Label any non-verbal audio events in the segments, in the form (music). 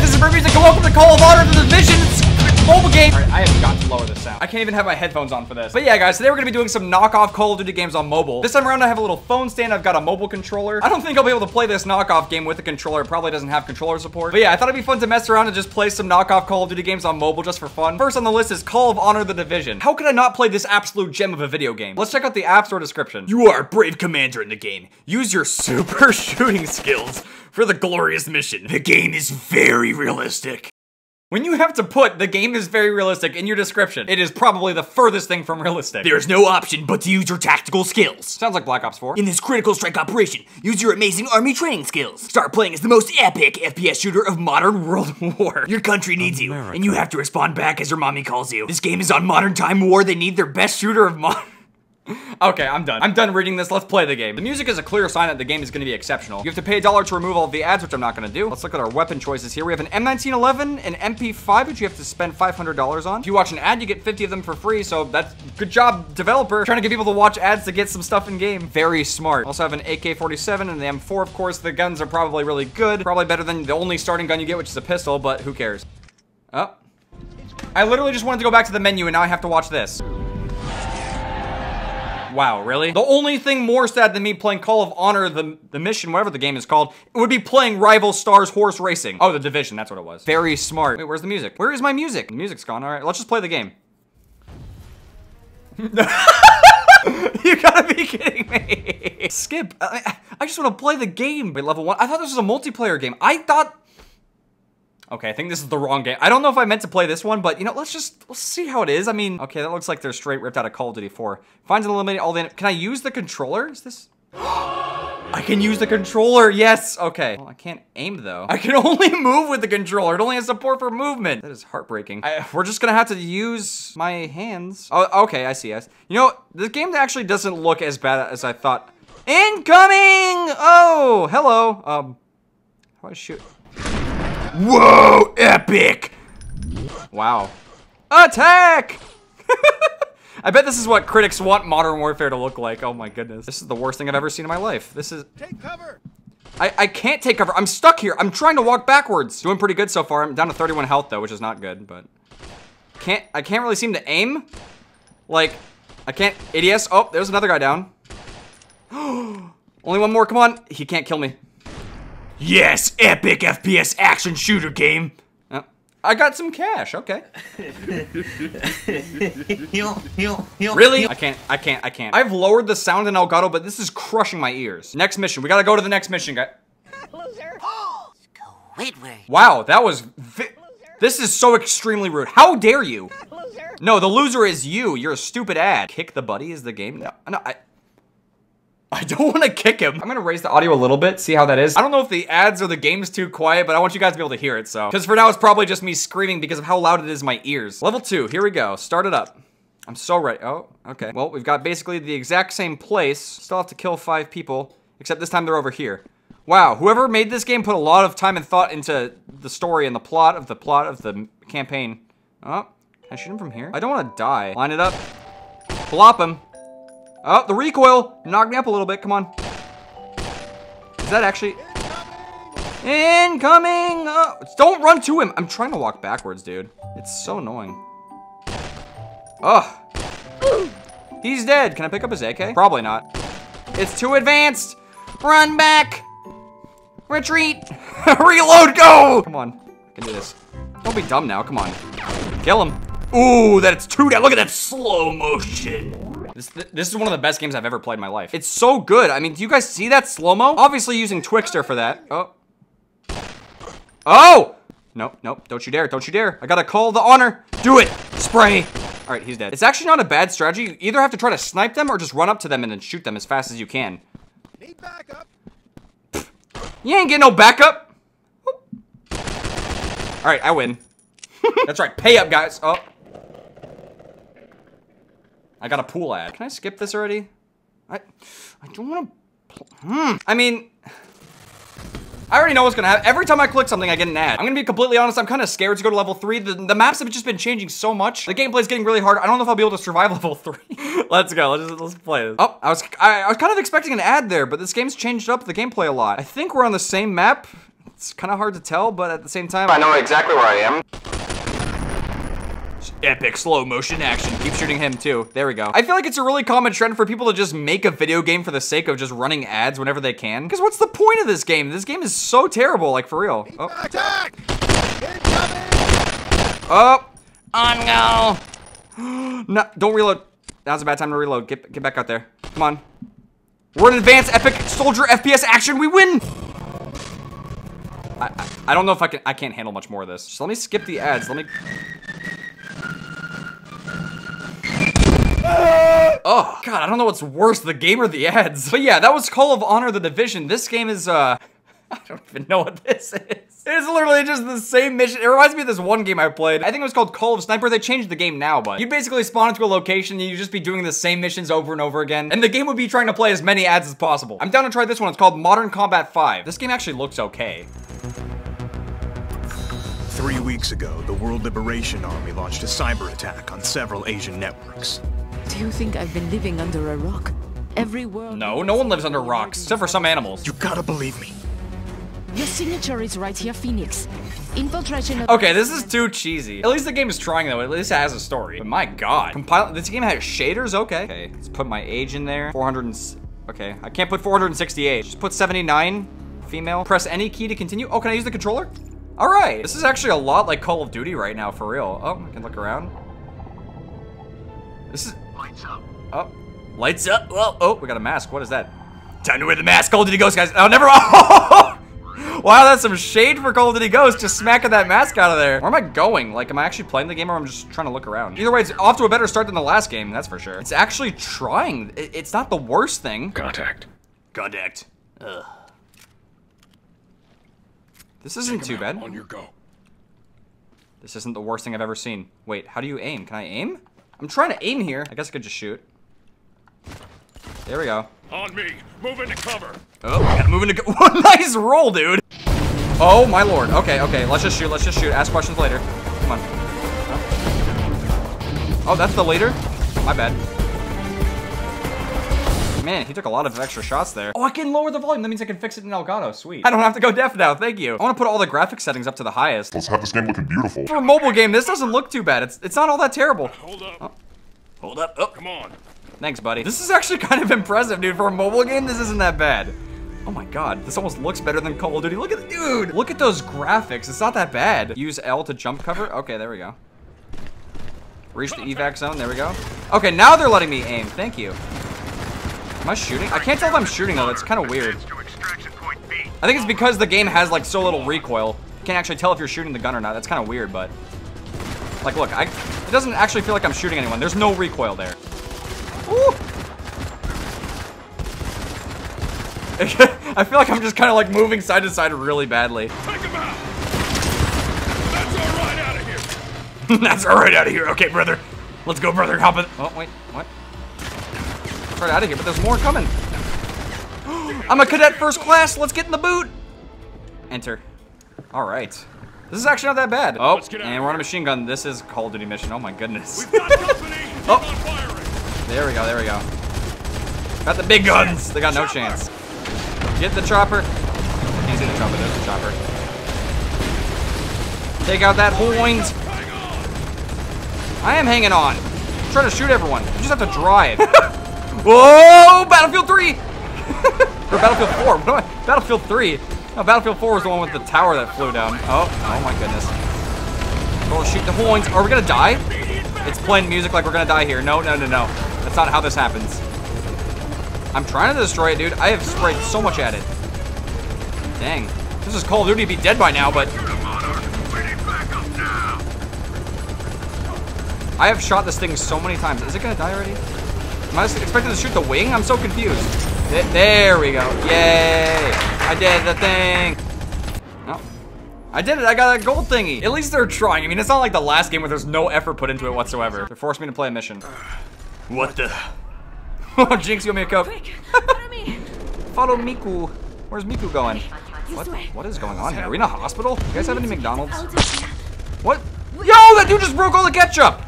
this is Merk Music, welcome to Call of Honor The Division. Mobile game. I have got to lower the sound. I can't even have my headphones on for this. But yeah, guys, today we're gonna be doing some knockoff Call of Duty games on mobile. This time around, I have a little phone stand. I've got a mobile controller. I don't think I'll be able to play this knockoff game with a controller. It probably doesn't have controller support. But yeah, I thought it'd be fun to mess around and just play some knockoff Call of Duty games on mobile just for fun. First on the list is Call of Honor The Division. How could I not play this absolute gem of a video game? Let's check out the App Store description. You are a brave commander in the game. Use your (laughs) super shooting skills for the glorious mission. The game is very realistic. When you have to put the game is very realistic in your description, it is probably the furthest thing from realistic. There's no option but to use your tactical skills. Sounds like Black Ops 4. In this critical strike operation, use your amazing army training skills. Start playing as the most epic FPS shooter of modern (laughs) world war. Your country needs you, and you have to respond back as your mommy calls you. This game is on modern time war. They need their best shooter of modern. Okay, I'm done. I'm done reading this. Let's play the game. The music is a clear sign that the game is going to be exceptional. You have to pay a dollar to remove all the ads, which I'm not going to do. Let's look at our weapon choices here. We have an M1911, an MP5, which you have to spend $500 on. If you watch an ad, you get 50 of them for free, so that's good job, developer. Trying to get people to watch ads to get some stuff in game. Very smart. Also have an AK-47 and the M4, of course. The guns are probably really good. Probably better than the only starting gun you get, which is a pistol, but who cares? Oh. I literally just wanted to go back to the menu, and now I have to watch this. Wow, really? The only thing more sad than me playing Call of Honor, the, the mission, whatever the game is called, it would be playing Rival Stars Horse Racing. Oh, The Division, that's what it was. Very smart. Wait, where's the music? Where is my music? The music's gone. All right, let's just play the game. (laughs) you gotta be kidding me. Skip. I, I just want to play the game by level one. I thought this was a multiplayer game. I thought... Okay, I think this is the wrong game. I don't know if I meant to play this one, but you know, let's just let's see how it is. I mean, okay, that looks like they're straight ripped out of Call of Duty 4. Finds and eliminate all the. Can I use the controller? Is this? (gasps) I can use the controller. Yes. Okay. Well, I can't aim though. (laughs) I can only move with the controller. It only has support for movement. That is heartbreaking. I, we're just gonna have to use my hands. Oh, okay. I see. I see. You know, this game actually doesn't look as bad as I thought. Incoming! Oh, hello. Um, how do I shoot? Whoa, epic! Wow. Attack! (laughs) I bet this is what critics want Modern Warfare to look like. Oh my goodness. This is the worst thing I've ever seen in my life. This is... Take cover! I, I can't take cover. I'm stuck here. I'm trying to walk backwards. Doing pretty good so far. I'm down to 31 health though, which is not good, but... Can't... I can't really seem to aim. Like, I can't... ADS. Oh, there's another guy down. (gasps) Only one more. Come on. He can't kill me. Yes, epic FPS action shooter game. Oh, I got some cash. Okay. (laughs) Really? I can't. I can't. I can't. I've lowered the sound in Elgato, but this is crushing my ears. Next mission. We gotta go to the next mission, guy. Loser. Squidward. Wow, that was. this is so extremely rude. How dare you? Loser. No, the loser is you. You're a stupid ad. Kick the buddy is the game. No, no, I. I don't want to kick him. I'm gonna raise the audio a little bit, see how that is. I don't know if the ads or the game's too quiet, but I want you guys to be able to hear it, so. Because for now, it's probably just me screaming because of how loud it is in my ears. Level two, here we go. Start it up. I'm so ready. Oh, okay. Well, we've got basically the exact same place. Still have to kill five people, except this time they're over here. Wow, whoever made this game put a lot of time and thought into the story and the plot of the plot of the campaign. Oh, can I shoot him from here? I don't want to die. Line it up. Plop him. Oh, the recoil knocked me up a little bit. Come on. Is that actually... Incoming! Oh, don't run to him. I'm trying to walk backwards, dude. It's so annoying. Ugh. He's dead. Can I pick up his AK? Probably not. It's too advanced. Run back. Retreat. (laughs) Reload, go! Come on. I can do this. Don't be dumb now. Come on. Kill him. Ooh, that's too down. Look at that slow motion. This, this is one of the best games I've ever played in my life. It's so good. I mean, do you guys see that slow-mo? Obviously using Twixtor for that. Oh. Oh! Nope, nope. Don't you dare. Don't you dare. I gotta call the honor. Do it. Spray. All right, he's dead. It's actually not a bad strategy. You either have to try to snipe them or just run up to them and then shoot them as fast as you can. Need backup. You ain't getting no backup. All right, I win. (laughs) That's right. Pay up, guys. Oh. I got a pool ad. Can I skip this already? I I don't want to. Hmm. I mean, I already know what's gonna happen. Every time I click something, I get an ad. I'm gonna be completely honest. I'm kind of scared to go to level three. The, the maps have just been changing so much. The gameplay's getting really hard. I don't know if I'll be able to survive (laughs) level three. (laughs) let's go. Let's let's play this. Oh, I was I, I was kind of expecting an ad there, but this game's changed up the gameplay a lot. I think we're on the same map. It's kind of hard to tell, but at the same time, I know exactly where I am. Epic slow motion action. Keep shooting him too. There we go. I feel like it's a really common trend for people to just make a video game for the sake of just running ads whenever they can. Because what's the point of this game? This game is so terrible, like for real. Oh. Attack! Oh. Oh no. (gasps) no, don't reload. Now's a bad time to reload. Get, get back out there. Come on. We're in advanced epic soldier FPS action. We win. I, I, I don't know if I can. I can't handle much more of this. Just let me skip the ads. Let me. (laughs) Oh, God, I don't know what's worse, the game or the ads. But yeah, that was Call of Honor The Division. This game is, uh, (laughs) I don't even know what this is. It's literally just the same mission. It reminds me of this one game I played. I think it was called Call of Sniper. They changed the game now, but you'd basically spawn into a location and you'd just be doing the same missions over and over again. And the game would be trying to play as many ads as possible. I'm down to try this one. It's called Modern Combat 5. This game actually looks okay. Three weeks ago, the World Liberation Army launched a cyber attack on several Asian networks. Do you think I've been living under a rock? Every world. No, no one lives under rocks, except for some animals. You gotta believe me. Your signature is right here, Phoenix. Infiltration. Okay, this is too cheesy. At least the game is trying though. At least it has a story. But my god. Compile this game has shaders? Okay. Okay, let's put my age in there. 400 and Okay, I can't put 468. Just put 79 female. Press any key to continue. Oh, can I use the controller? All right. This is actually a lot like Call of Duty right now, for real. Oh, I can look around. This is Lights up. Oh, lights up. Oh, oh, we got a mask. What is that? Time to wear the mask. Call of Duty Ghost, guys. Oh, never mind. (laughs) wow, that's some shade for Call of Duty Ghost. Just smacking that mask out of there. Where am I going? Like, am I actually playing the game or I'm just trying to look around? Either way, it's off to a better start than the last game. That's for sure. It's actually trying. It's not the worst thing. Contact. Contact. Ugh. This isn't too bad. On your go. This isn't the worst thing I've ever seen. Wait, how do you aim? Can I aim? I'm trying to aim here. I guess I could just shoot. There we go. On me. Move into cover. Oh, gotta move into. (laughs) What nice roll, dude. Oh my lord. Okay, okay. Let's just shoot. Let's just shoot. Ask questions later. Come on. Oh, that's the leader. My bad. Man, he took a lot of extra shots there. Oh, I can lower the volume. That means I can fix it in Elgato. Sweet. I don't have to go deaf now. Thank you. I want to put all the graphic settings up to the highest. Let's have this game looking beautiful. For a mobile game, this doesn't look too bad. It's it's not all that terrible. Hold up. Oh. Hold up. Oh, Come on. Thanks, buddy. This is actually (laughs) kind of impressive, dude. For a mobile game, this isn't that bad. Oh my god, this almost looks better than Call of Duty. Look at the dude. Look at those graphics. It's not that bad. Use L to jump cover. Okay, there we go. Reach the evac zone. There we go. Okay, now they're letting me aim. Thank you. Am I shooting? I can't tell if I'm shooting though. That's kind of weird. To extraction point B. I think it's because the game has like so little recoil. You can't actually tell if you're shooting the gun or not. That's kind of weird, but like, look, I it doesn't actually feel like I'm shooting anyone. There's no recoil there. Ooh. (laughs) I feel like I'm just kind of like moving side to side really badly. Take him out. That's all right out of here. (laughs) That's all right out of here. Okay, brother. Let's go, brother. Hop in. Oh, wait. What? Right out of here, but there's more coming. (gasps) I'm a cadet first class. Let's get in the boot. Enter. All right. This is actually not that bad. Oh, get and we're on a machine gun. This is Call of Duty mission. Oh my goodness. We've got company. (laughs) Oh. There we go. There we go. Got the big guns. They got no chance. Get the chopper. I can't see the chopper. There's the chopper. Take out that point. I am hanging on. I'm trying to shoot everyone. You just have to drive. (laughs) Whoa! Battlefield 3! (laughs) or Battlefield 4. What am I- Battlefield 3. No, Battlefield 4 was the one with the tower that flew down. Oh, oh my goodness. Oh, shoot the horns. Are we gonna die? It's playing music like we're gonna die here. No, no, no, no. That's not how this happens. I'm trying to destroy it, dude. I have sprayed so much at it. Dang. This is Call of Duty be dead by now, but. I have shot this thing so many times. Is it gonna die already? Am I expected to shoot the wing? I'm so confused. Th- There we go. Yay! I did the thing. No. I did it. I got a gold thingy. At least they're trying. I mean, it's not like the last game where there's no effort put into it whatsoever. They're forcing me to play a mission. What the? (laughs) Oh, Jinx, you owe me a coke. Quick, (laughs) follow me. Follow Miku. Where's Miku going? What? What is going on here? Are we in a hospital? You guys have any McDonald's? Out of here. What? Yo, that dude just broke all the ketchup!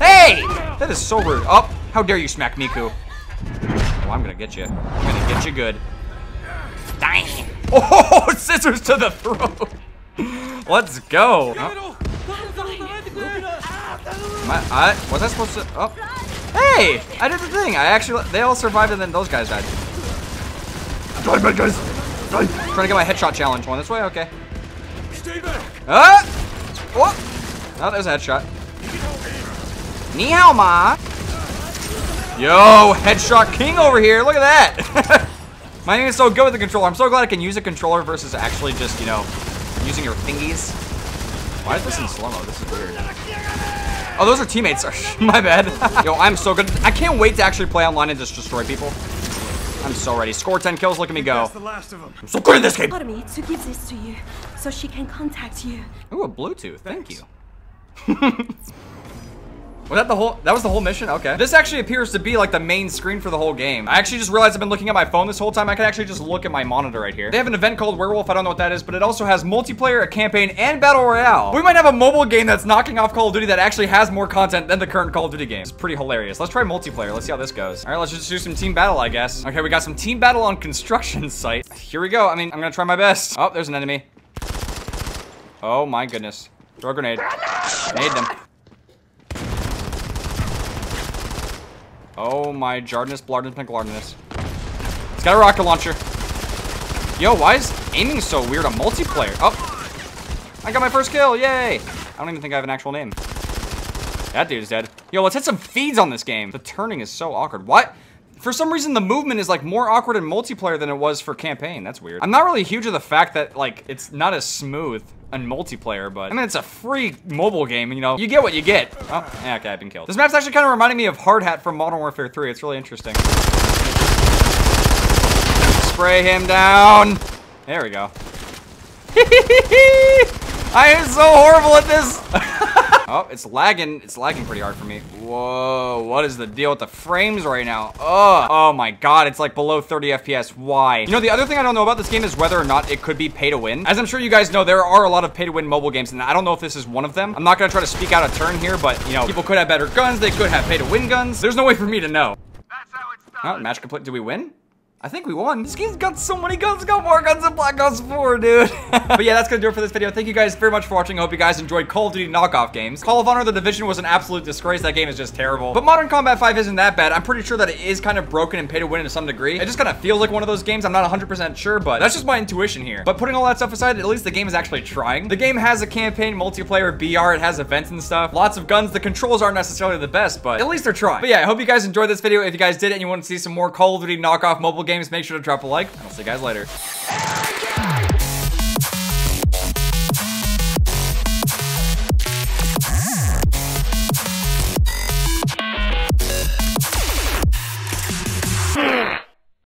Hey! That is so rude. Oh, how dare you smack Miku? Oh, I'm gonna get you. I'm gonna get you good. Dang. Oh, (laughs) scissors to the throat. Let's go. Oh. I, I, was I supposed to? Oh. Hey, I did the thing. I actually, they all survived and then those guys died. Trying to get my headshot challenge. One this way? Okay. Stay back. Ah! What? Oh, there's a headshot. Ni hao ma. Yo, headshot king over here. Look at that. (laughs) my name is so good with the controller. I'm so glad I can use a controller versus actually just, you know, using your thingies. Why is this in slow-mo? This is weird. Oh, those are teammates. (laughs) my bad. (laughs) Yo, I'm so good. I can't wait to actually play online and just destroy people. I'm so ready. Score 10 kills. Look at me go. That's the last of them. I'm so good at this game. me to give this to you so she can contact you. Ooh, a Bluetooth. Thank you. Was that the whole, that was the whole mission? Okay. This actually appears to be like the main screen for the whole game. I actually just realized I've been looking at my phone this whole time. I can actually just look at my monitor right here. They have an event called Werewolf. I don't know what that is, but it also has multiplayer, a campaign, and Battle Royale. We might have a mobile game that's knocking off Call of Duty that actually has more content than the current Call of Duty game. It's pretty hilarious. Let's try multiplayer. Let's see how this goes. All right, let's just do some team battle, I guess. Okay, we got some team battle on construction (laughs) site. Here we go. I mean, I'm gonna try my best. Oh, there's an enemy. Oh my goodness. Throw a grenade. Made them. Oh my Jardinus, Blardinus, McLardinus. It's got a rocket launcher. Yo, why is aiming so weird on multiplayer? Oh, I got my first kill, yay! I don't even think I have an actual name. That dude's dead. Yo, let's hit some feeds on this game. The turning is so awkward. What? For some reason, the movement is like more awkward in multiplayer than it was for campaign. That's weird. I'm not really huge of the fact that like it's not as smooth in multiplayer, but I mean, it's a free mobile game, you know, you get what you get. Oh, yeah, okay, I've been killed. This map's actually kind of reminding me of Hard Hat from Modern Warfare 3. It's really interesting. Spray him down. There we go. (laughs) I am so horrible at this. (laughs) Oh, it's lagging. It's lagging pretty hard for me. Whoa, what is the deal with the frames right now? Oh, oh my god, it's like below 30 FPS. Why? You know, the other thing I don't know about this game is whether or not it could be pay to win. As I'm sure you guys know, there are a lot of pay to win mobile games, and I don't know if this is one of them. I'm not gonna try to speak out a turn here, but you know, people could have better guns. They could have pay to win guns. There's no way for me to know. That's how it's done. Oh, match complete. Did we win? I think we won. This game's got so many guns. got more guns than Black Ops 4, dude. (laughs) but yeah, that's gonna do it for this video. Thank you guys very much for watching. I hope you guys enjoyed Call of Duty knockoff games. Call of Honor The Division was an absolute disgrace. That game is just terrible. But Modern Combat 5 isn't that bad. I'm pretty sure that it is kind of broken and pay to win to some degree. It just kind of feels like one of those games. I'm not 100% sure, but that's just my intuition here. But putting all that stuff aside, at least the game is actually trying. The game has a campaign, multiplayer, BR. It has events and stuff. Lots of guns. The controls aren't necessarily the best, but at least they're trying. But yeah, I hope you guys enjoyed this video. If you guys did and you want to see some more Call of Duty knockoff mobile games, make sure to drop a like, and I'll see you guys later.